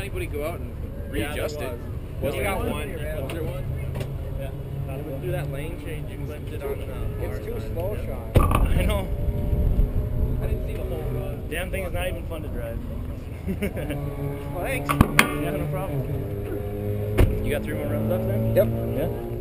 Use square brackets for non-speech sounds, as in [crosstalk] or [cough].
anybody go out and readjust yeah, it. Was well, got one. Was there one? Yeah. That lane change it on the. It's too slow yeah. I know. I didn't see the whole run. Damn thing is not even fun to drive. [laughs] thanks. Yeah, no problem. You got three more runs left then? Yep. Yeah.